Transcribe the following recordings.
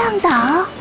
飞浪岛。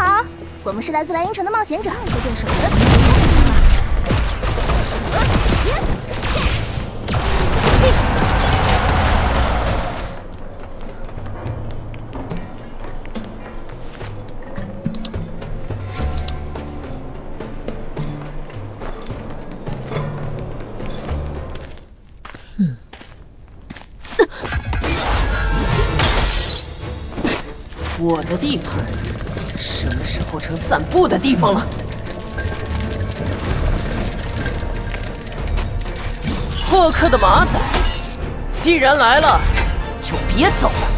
好，我们是来自莱茵城的冒险者。这个对手的！我的地盘，什么时候成散步的地方了？破克的马仔，既然来了，就别走了。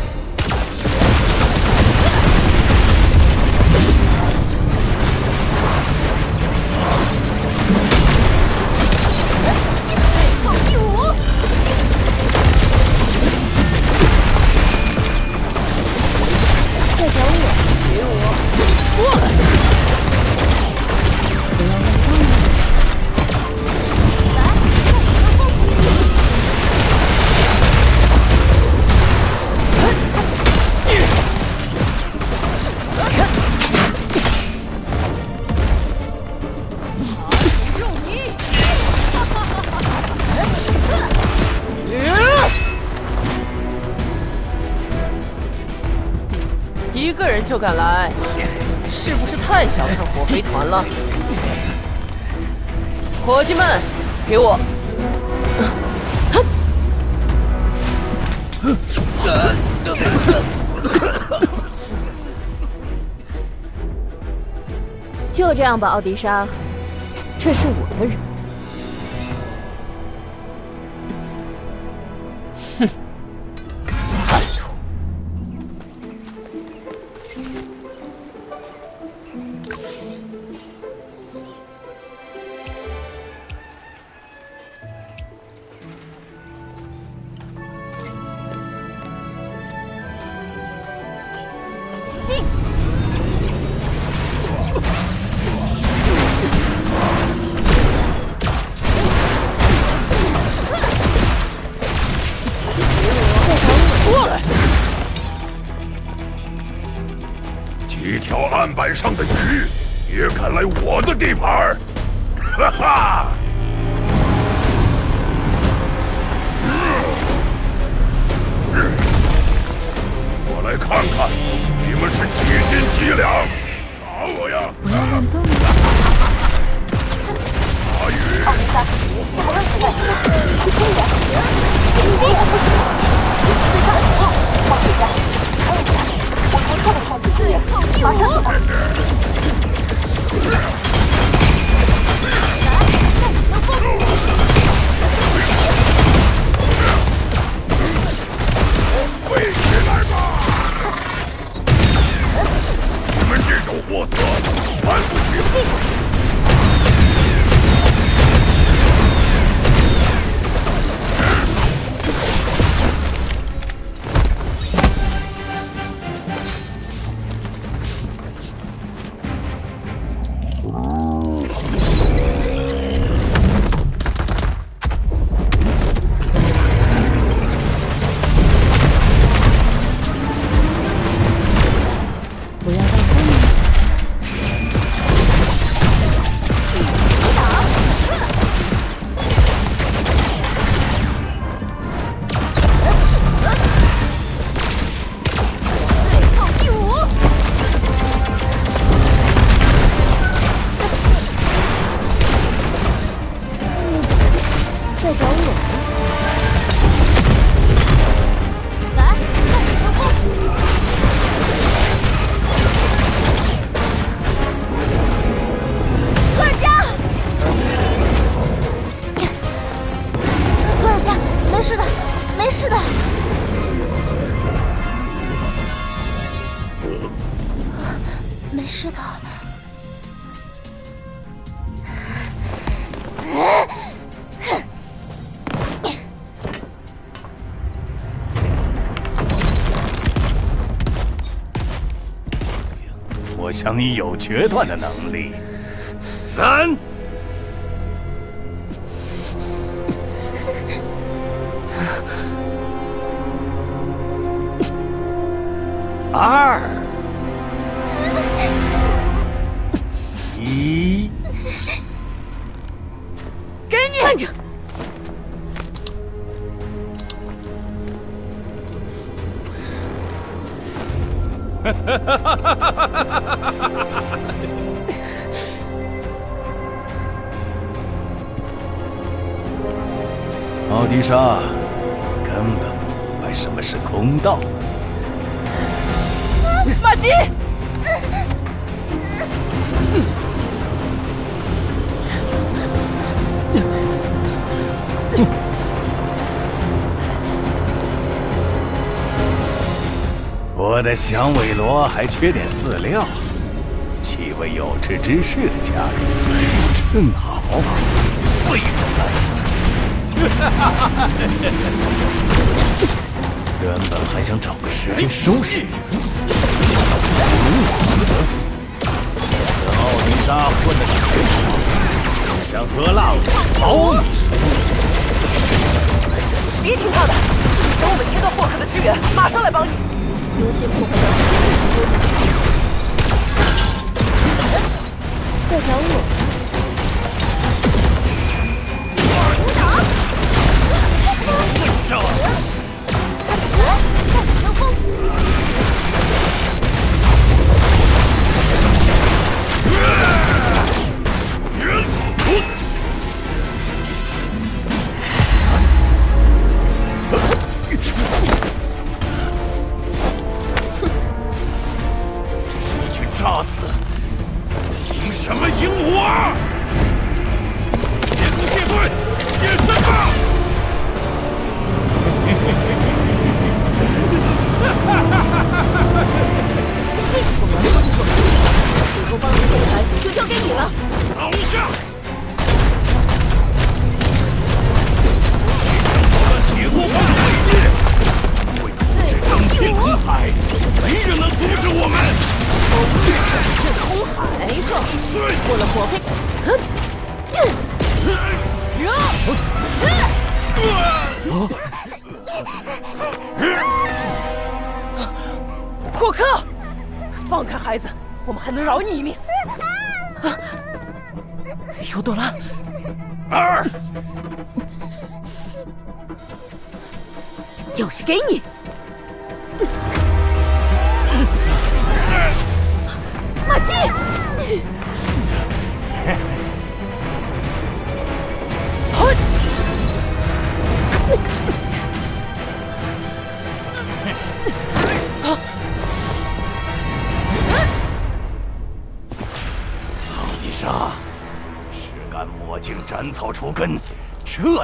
就敢来，是不是太小看火飞团了？伙计们，给我！就这样吧，奥迪莎，这是我的人。上的鱼也敢来我的地盘哈哈！我来看看你们是几斤几两，打我呀！不要乱动！打鱼！马上走！回想你有决断的能力。三、二、一，给你看着。哈哈哈哈哈哈！奥迪莎，你根本不明白什么是空道。马吉。我的响尾螺还缺点饲料，几位有志之士的加入正好。为什么？原本还想找个时间收拾你，跟奥迪莎混的太久，想喝辣的包你输。别听他的，等我们切断霍克的支援，马上来帮你。优先破坏掉这找我。海，没错，为了火飞。霍克，放开孩子，我们还能饶你一命。啊！尤朵拉，二，钥匙给你。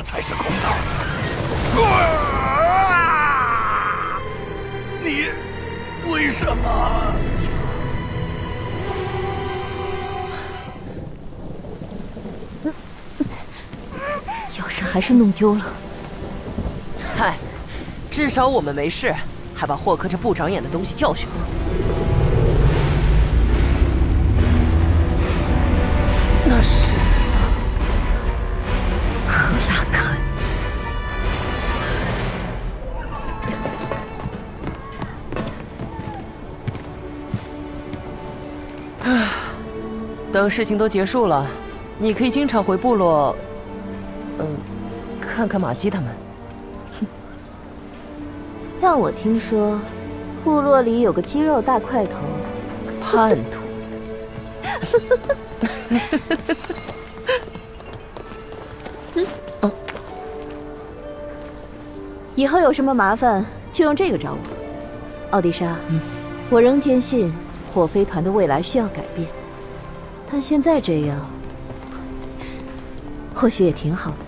才是公道。啊你为什么？钥匙还是弄丢了。嗨，至少我们没事，还把霍克这不长眼的东西教训了。那是等事情都结束了，你可以经常回部落，嗯，看看马姬他们。但我听说，部落里有个肌肉大块头，叛徒。以后有什么麻烦就用这个找我。奥迪莎，嗯我仍坚信火飞团的未来需要改变，他现在这样，或许也挺好的。